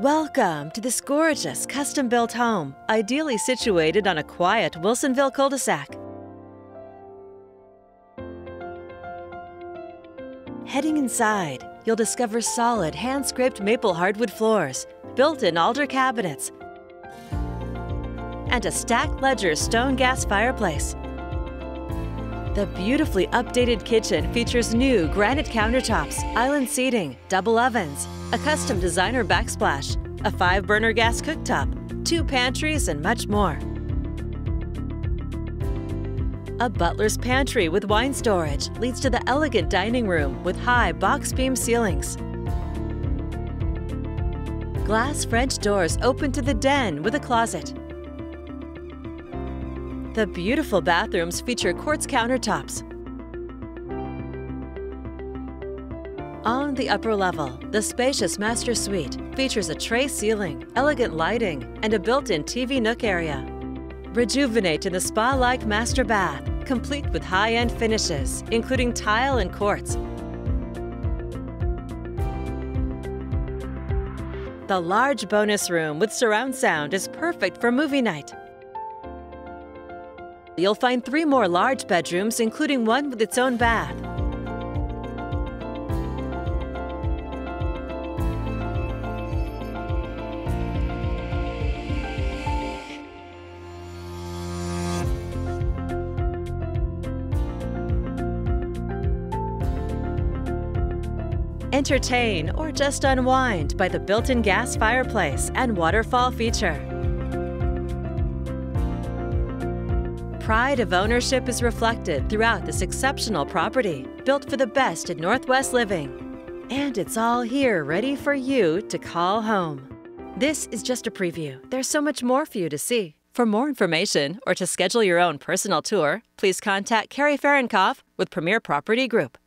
Welcome to this gorgeous custom built home, ideally situated on a quiet Wilsonville cul de sac. Heading inside, you'll discover solid hand scraped maple hardwood floors, built in alder cabinets, and a stacked ledger stone gas fireplace. The beautifully updated kitchen features new granite countertops, island seating, double ovens, a custom designer backsplash, a five burner gas cooktop, two pantries, and much more. A butler's pantry with wine storage leads to the elegant dining room with high box beam ceilings. Glass French doors open to the den with a closet. The beautiful bathrooms feature quartz countertops. On the upper level, the spacious master suite features a tray ceiling, elegant lighting, and a built-in TV nook area. Rejuvenate in the spa-like master bath, complete with high-end finishes, including tile and quartz. The large bonus room with surround sound is perfect for movie night. You'll find three more large bedrooms, including one with its own bath. Entertain or just unwind by the built-in gas fireplace and waterfall feature. Pride of ownership is reflected throughout this exceptional property, built for the best in Northwest living. And it's all here ready for you to call home. This is just a preview. There's so much more for you to see. For more information or to schedule your own personal tour, please contact Kari Fahrenkopf with Premiere Property Group.